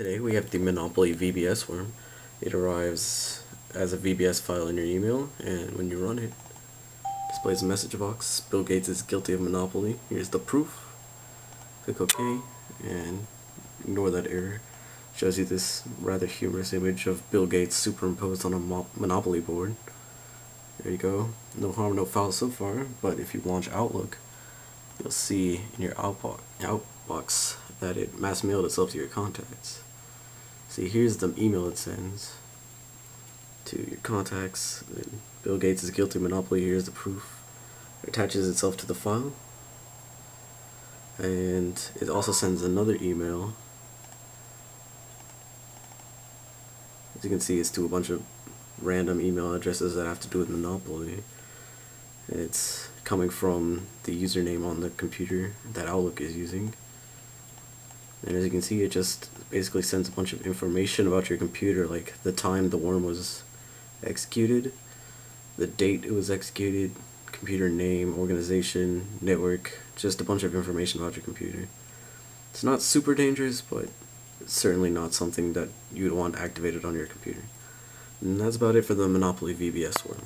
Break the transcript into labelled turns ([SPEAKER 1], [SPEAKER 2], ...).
[SPEAKER 1] Today we have the Monopoly VBS worm. It arrives as a VBS file in your email, and when you run it, displays a message box. Bill Gates is guilty of monopoly. Here's the proof. Click OK, and ignore that error. Shows you this rather humorous image of Bill Gates superimposed on a Monopoly board. There you go. No harm, no foul so far, but if you launch Outlook, you'll see in your outbox, outbox that it mass mailed itself to your contacts. See, here's the email it sends to your contacts. Bill Gates is guilty of monopoly. Here's the proof. It attaches itself to the file. And it also sends another email. As you can see, it's to a bunch of random email addresses that have to do with Monopoly. It's coming from the username on the computer that Outlook is using. And as you can see, it just basically sends a bunch of information about your computer, like the time the worm was executed, the date it was executed, computer name, organization, network, just a bunch of information about your computer. It's not super dangerous, but it's certainly not something that you'd want activated on your computer. And that's about it for the Monopoly VBS worm.